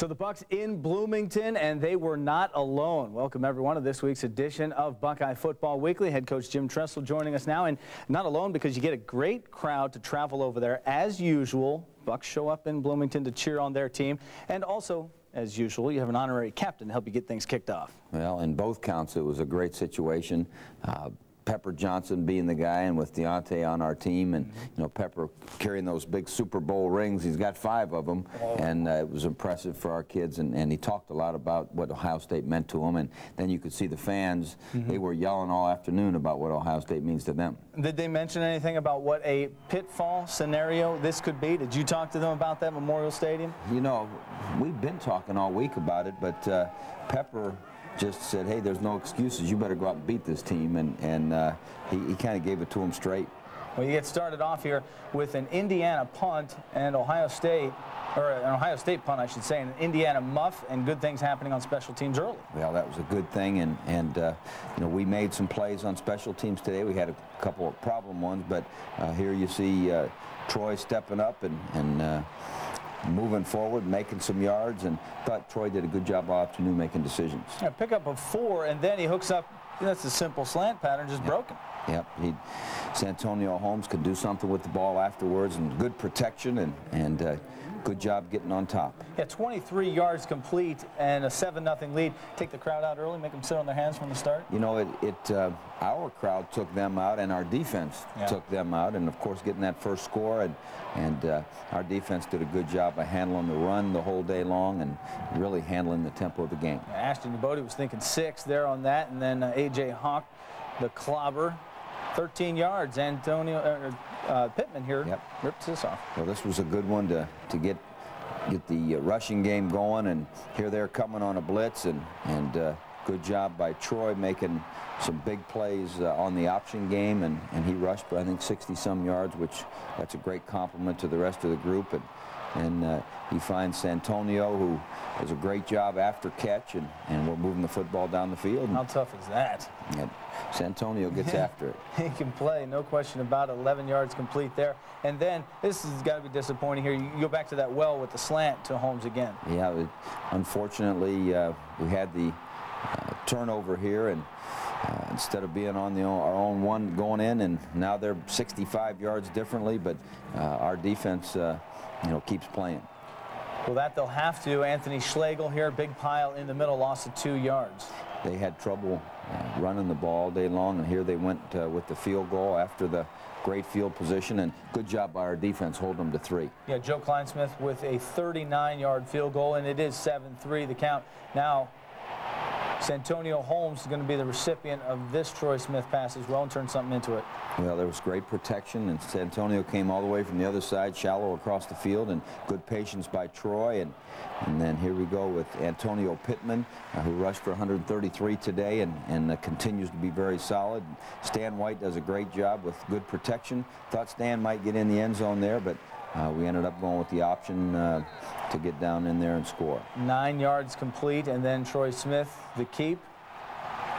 So the Bucks in Bloomington, and they were not alone. Welcome everyone to this week's edition of Buckeye Football Weekly. Head coach Jim Tressel joining us now, and not alone because you get a great crowd to travel over there as usual. Bucks show up in Bloomington to cheer on their team, and also as usual, you have an honorary captain to help you get things kicked off. Well, in both counts, it was a great situation. Uh, Pepper Johnson being the guy and with Deontay on our team and, you know, Pepper carrying those big Super Bowl rings. He's got five of them, oh. and uh, it was impressive for our kids, and, and he talked a lot about what Ohio State meant to him, and then you could see the fans, mm -hmm. they were yelling all afternoon about what Ohio State means to them. Did they mention anything about what a pitfall scenario this could be? Did you talk to them about that Memorial Stadium? You know, we've been talking all week about it, but uh, Pepper just said, hey, there's no excuses. You better go out and beat this team. And, and uh, he, he kind of gave it to him straight. Well, you get started off here with an Indiana punt and Ohio State, or an Ohio State punt, I should say, and an Indiana muff, and good things happening on special teams early. Well, that was a good thing, and, and uh, you know, we made some plays on special teams today. We had a couple of problem ones, but uh, here you see uh, Troy stepping up and, and uh, moving forward, making some yards, and thought Troy did a good job all afternoon making decisions. Yeah, pick up a four, and then he hooks up. That's a simple slant pattern, just yep. broken. Yep. He, Santonio Holmes could do something with the ball afterwards, and good protection, and and. Uh, good job getting on top. Yeah, 23 yards complete and a 7-0 lead. Take the crowd out early, make them sit on their hands from the start? You know, it, it uh, our crowd took them out and our defense yeah. took them out. And, of course, getting that first score. And, and uh, our defense did a good job of handling the run the whole day long and really handling the tempo of the game. Ashton Youboty was thinking six there on that. And then uh, A.J. Hawk, the clobber, 13 yards. Antonio uh, uh, Pittman here yep. rips this off. Well, this was a good one to, to get get the uh, rushing game going, and here they're coming on a blitz, and, and uh, good job by Troy making some big plays uh, on the option game, and, and he rushed for, I think, 60-some yards, which that's a great compliment to the rest of the group. And, and uh, he finds Santonio, who does a great job after catch, and, and we're moving the football down the field. How tough is that? And Santonio gets after it. He can play, no question about it. 11 yards complete there. And then this has got to be disappointing here. You go back to that well with the slant to Holmes again. Yeah, it, unfortunately, uh, we had the uh, turnover here, and uh, instead of being on the, our own one going in, and now they're 65 yards differently, but uh, our defense, uh, you know, keeps playing. Well, that they'll have to. Anthony Schlegel here, big pile in the middle, lost of two yards. They had trouble uh, running the ball all day long, and here they went uh, with the field goal after the great field position, and good job by our defense holding them to three. Yeah, Joe Kleinsmith with a 39-yard field goal, and it is 7-3 the count. Now, Santonio Holmes is going to be the recipient of this Troy Smith pass as well and turn something into it. Well, there was great protection, and Santonio came all the way from the other side, shallow across the field, and good patience by Troy. And, and then here we go with Antonio Pittman, uh, who rushed for 133 today and, and uh, continues to be very solid. Stan White does a great job with good protection. Thought Stan might get in the end zone there, but uh, we ended up going with the option uh, to get down in there and score. Nine yards complete, and then Troy Smith, the keep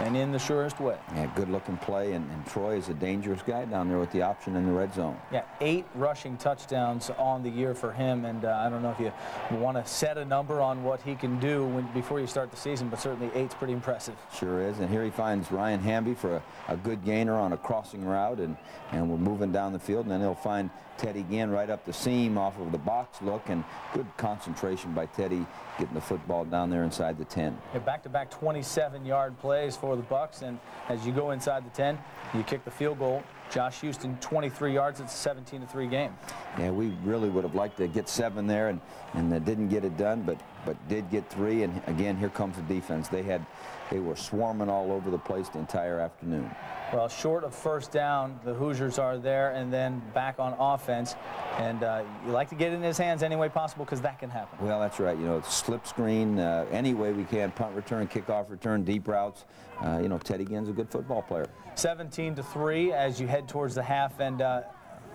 and in the surest way. Yeah, good-looking play, and, and, Troy is a dangerous guy down there with the option in the red zone. Yeah, eight rushing touchdowns on the year for him, and uh, I don't know if you want to set a number on what he can do when, before you start the season, but certainly eight's pretty impressive. Sure is, and here he finds Ryan Hamby for a, a good gainer on a crossing route, and, and we're moving down the field, and then he'll find Teddy Ginn right up the seam off of the box look, and good concentration by Teddy getting the football down there inside the 10. Back-to-back 27-yard plays for the Bucks, and as you go inside the 10, you kick the field goal. Josh Huston, 23 yards. It's a 17-3 game. Yeah, we really would have liked to get seven there, and and didn't get it done, but but did get three. And again, here comes the defense. They had they were swarming all over the place the entire afternoon. Well, short of first down, the Hoosiers are there and then back on offense. And uh, you like to get it in his hands any way possible because that can happen. Well, that's right. You know, slip screen, uh, any way we can, punt return, kickoff return, deep routes. Uh, you know, Teddy Ginn's a good football player. 17 to 3 as you head towards the half. And uh,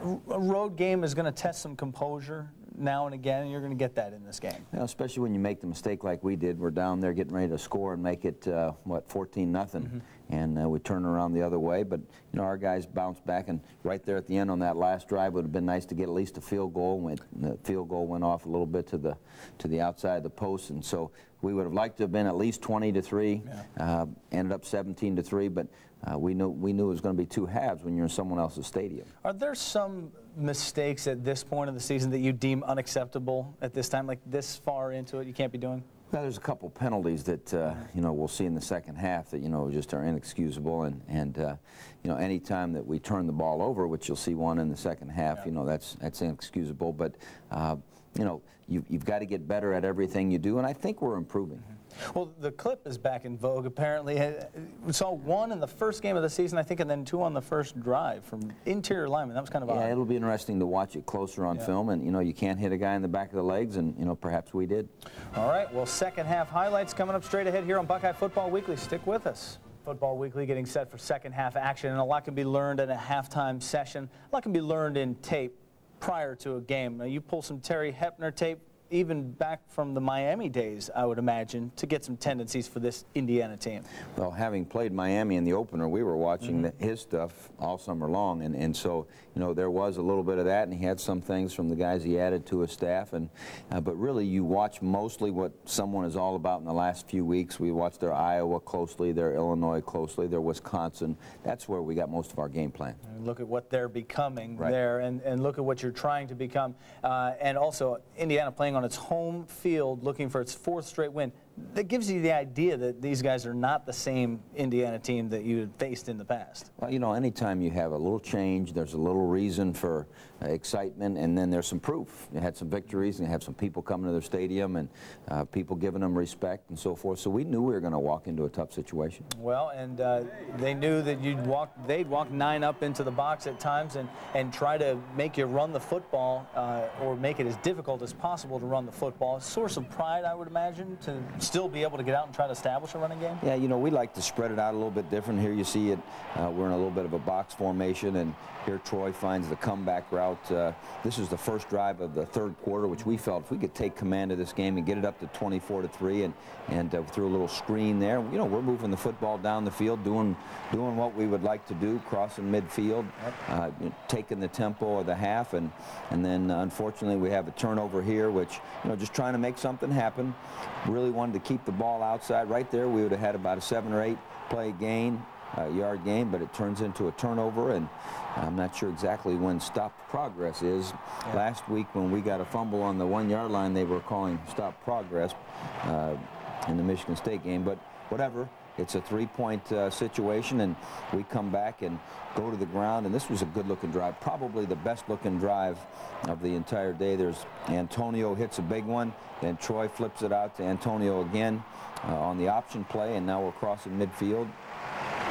a road game is going to test some composure now and again, and you're going to get that in this game. Yeah, especially when you make the mistake like we did. We're down there getting ready to score and make it, uh, what, 14 nothing, mm -hmm. and uh, we turn around the other way. But you know, our guys bounced back, and right there at the end on that last drive would have been nice to get at least a field goal. Went, the field goal went off a little bit to the to the outside of the post, and so we would have liked to have been at least 20 to three. Yeah. Uh, ended up 17 to three, but uh, we knew we knew it was going to be two halves when you're in someone else's stadium. Are there some mistakes at this point of the season that you deem unacceptable at this time, like this far into it, you can't be doing? Well, there's a couple penalties that uh, you know we'll see in the second half that you know just are inexcusable, and and uh, you know any time that we turn the ball over, which you'll see one in the second half, Yeah. you know that's that's inexcusable. But uh, you know you, you've got to get better at everything you do, and I think we're improving. Well, the clip is back in vogue, apparently. We saw one in the first game of the season, I think, and then two on the first drive from interior lineman. That was kind of Yeah, odd. it'll be interesting to watch it closer on Yeah. film, and you know you can't hit a guy in the back of the legs, and you know perhaps we did. All right, well, second half highlights coming up straight ahead here on Buckeye Football Weekly. Stick with us. Football Weekly getting set for second half action, and a lot can be learned in a halftime session. A lot can be learned in tape prior to a game. Now, you pull some Terry Hoeppner tape, even back from the Miami days, I would imagine, to get some tendencies for this Indiana team. Well, having played Miami in the opener, we were watching Mm-hmm. the, his stuff all summer long, and, and so you know there was a little bit of that, and he had some things from the guys he added to his staff, and uh, but really you watch mostly what someone is all about in the last few weeks. We watched their Iowa closely, their Illinois closely, their Wisconsin. That's where we got most of our game plan. And Look at what they're becoming Right. there, and, and look at what you're trying to become. Uh, and also, Indiana playing on its home field, looking for its fourth straight win. That gives you the idea that these guys are not the same Indiana team that you had faced in the past. Well, you know, anytime you have a little change, there's a little reason for uh, excitement, and then there's some proof. You had some victories, and you have some people coming to their stadium, and uh, people giving them respect and so forth. So we knew we were going to walk into a tough situation. Well, and uh, they knew that you'd walk, they'd walk nine up into the box at times and, and try to make you run the football uh, or make it as difficult as possible to run the football. A source of pride, I would imagine, to still be able to get out and try to establish a running game. Yeah, you know, we like to spread it out a little bit different. Here you see it, uh, we're in a little bit of a box formation, and here Troy finds the comeback route. Uh, this is the first drive of the third quarter, which we felt if we could take command of this game and get it up to 24 to 3 and, and uh, through a little screen there, you know, we're moving the football down the field, doing, doing what we would like to do, crossing midfield, uh, you know, taking the tempo of the half, and, and then uh, unfortunately we have a turnover here, which, you know, just trying to make something happen. Really wanted to keep the ball outside. Right there, we would have had about a seven or eight play gain, uh, yard gain, but it turns into a turnover, and I'm not sure exactly when stopped progress is. Last week, when we got a fumble on the one-yard line, they were calling stop progress uh, in the Michigan State game, but whatever. It's a three-point uh, situation, and we come back and go to the ground, and this was a good-looking drive, probably the best-looking drive of the entire day. There's Antonio hits a big one, then Troy flips it out to Antonio again uh, on the option play, and now we're crossing midfield.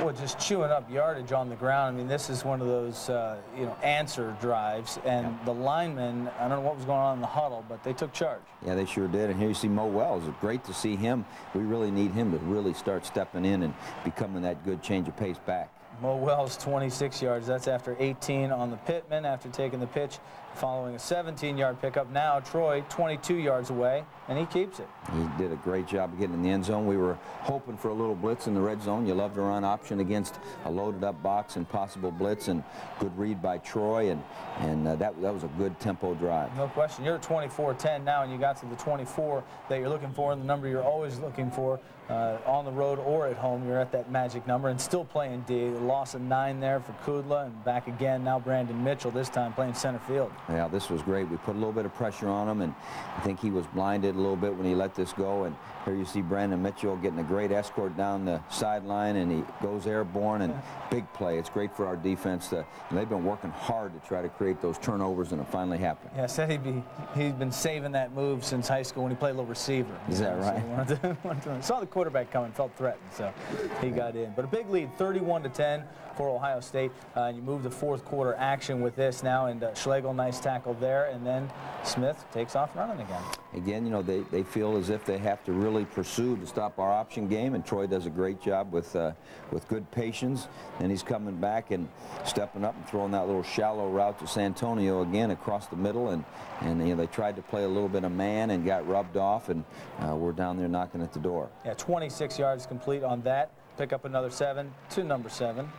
Well, just chewing up yardage on the ground. I mean, this is one of those, uh, you know, answer drives. And the linemen, I don't know what was going on in the huddle, but they took charge. Yeah, they sure did. And here you see Mo Wells. It's great to see him. We really need him to really start stepping in and becoming that good change of pace back. Mo Wells, 26 yards. That's after 18 on the Pittman after taking the pitch, following a 17-yard pickup. Now Troy, 22 yards away, and he keeps it. He did a great job of getting in the end zone. We were hoping for a little blitz in the red zone. You love to run option against a loaded up box and possible blitz and good read by Troy and and uh, that that was a good tempo drive. No question. You're 24-10 now, and you got to the 24 that you're looking for, and the number you're always looking for uh, on the road or at home. You're at that magic number and still playing D. The loss of nine there for Kudla, and back again now Brandon Mitchell, this time playing center field. Yeah, this was great. We put a little bit of pressure on him, and I think he was blinded a little bit when he let this go. And here you see Brandon Mitchell getting a great escort down the sideline, and he goes airborne, and big play. It's great for our defense. To, and they've been working hard to try to create those turnovers, and it finally happened. Yeah, said he'd be, he's been saving that move since high school when he played a little receiver. Is that So right? he wanted to- wanted to- saw the quarterback coming, felt threatened, so he got in. But a big lead, 31 to 10 for Ohio State. Uh, and you move to fourth quarter action with this now, and uh, Schlegel, nice tackle there, and then Smith takes off running again. Again, you know, they, they feel as if they have to really pursue to stop our option game, and Troy does a great job with uh, with good patience. And he's coming back and stepping up and throwing that little shallow route to Santonio again across the middle. And, and you know, they tried to play a little bit of man and got rubbed off, and uh, we're down there knocking at the door. Yeah, 26 yards complete on that. pick up another seven to number seven.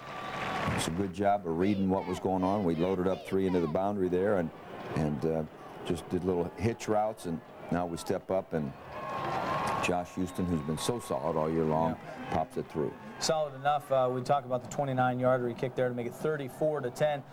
It's a good job of reading what was going on. We loaded up three into the boundary there and, and uh, just did little hitch routes, and now we step up and Josh Huston, who's been so solid all year long, yeah. pops it through. Solid enough. Uh, we talk about the 29-yarder he kicked there to make it 34 to 10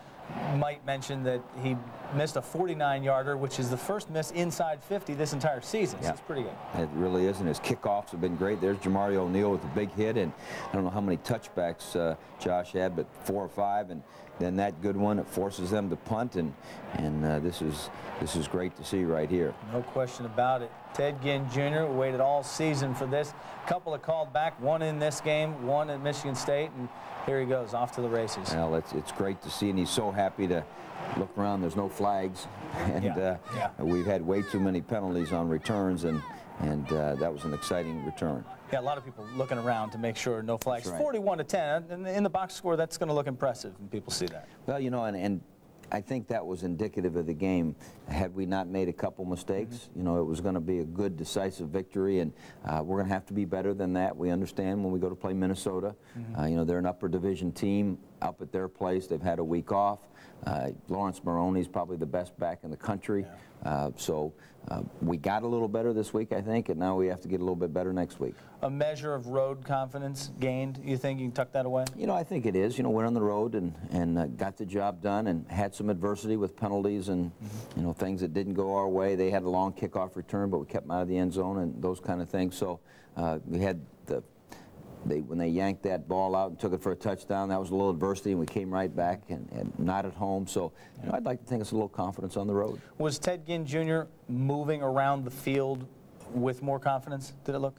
might mention that he missed a 49-yarder, which is the first miss inside 50 this entire season. Yeah. So it's pretty good. It really is, and his kickoffs have been great. There's Jamari O'Neal with a big hit, and I don't know how many touchbacks uh, Josh had, but four or five, and then that good one it forces them to punt, and and uh, this is this is great to see right here. No question about it. Ted Ginn Jr. waited all season for this. Couple of called back, one in this game, one at Michigan State, and here he goes off to the races. Well, it's, it's great to see, and he's so happy to look around. There's no flags, and yeah. Uh, yeah. we've had way too many penalties on returns, and and uh, that was an exciting return. Yeah, a lot of people looking around to make sure no flags. Right. 41 to 10, and in the box score, that's going to look impressive, and people see that. Well, you know, and, and I think that was indicative of the game. Had we not made a couple mistakes, mm -hmm. you know, it was going to be a good, decisive victory, and uh, we're going to have to be better than that. We understand when we go to play Minnesota. Mm -hmm. uh, you know, they're an upper division team up at their place. They've had a week off. Uh, Laurence Maroney is probably the best back in the country. Yeah. Uh, so uh, we got a little better this week, I think, and now we have to get a little bit better next week. A measure of road confidence gained, you think you can tuck that away? You know, I think it is. You know, went on the road and, and uh, got the job done and had some adversity with penalties and, mm -hmm. you know, things that didn't go our way. They had a long kickoff return, but we kept them out of the end zone and those kind of things. So uh, we had they, when they yanked that ball out and took it for a touchdown, that was a little adversity, and we came right back and, and not at home. So, you know, I'd like to think it's a little confidence on the road. Was Ted Ginn Jr. moving around the field with more confidence, did it look?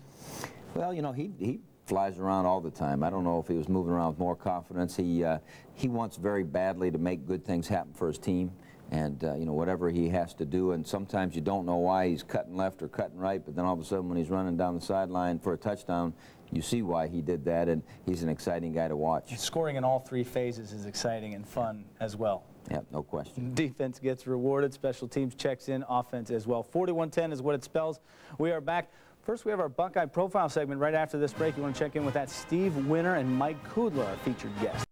Well, you know, he, he flies around all the time. I don't know if he was moving around with more confidence. He, uh, he wants very badly to make good things happen for his team and uh, you know whatever he has to do and sometimes you don't know why he's cutting left or cutting right but then all of a sudden when he's running down the sideline for a touchdown you see why he did that, and he's an exciting guy to watch. Scoring in all three phases is exciting and fun as well. Yeah, no question. Defense gets rewarded. Special teams checks in. Offense as well. 41-10 is what it spells. We are back. First, we have our Buckeye Profile segment right after this break. You want to check in with that Steve Winter and Mike Kudla, our featured guests.